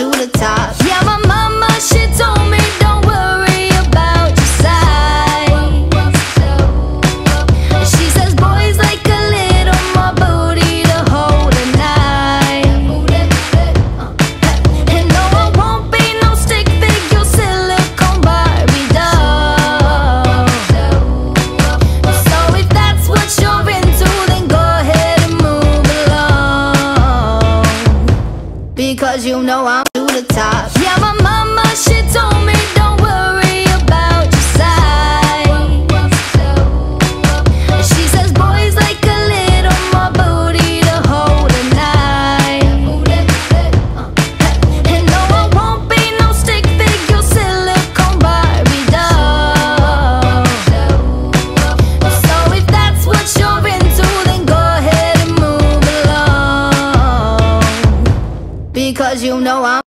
to the top. Yeah, my mama, she told me don't worry about your size. She says boys like a little more booty to hold at night. And no, I won't be no stick figure silicone Barbie doll. So if that's what you're into, then go ahead and move along. Because you know I'm the top. Yeah, my mama, she told me Don't worry about your size. She says boys like a little more booty To hold And no, I won't be no stick figure Silicone Barbie doll. So if that's what you're into Then go ahead and move along. Because you know I'm